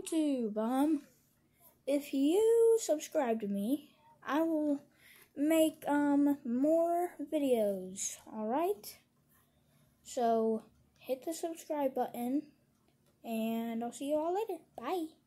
YouTube. Um, if you subscribe to me, I will make um more videos. All right. So hit the subscribe button, and I'll see you all later. Bye.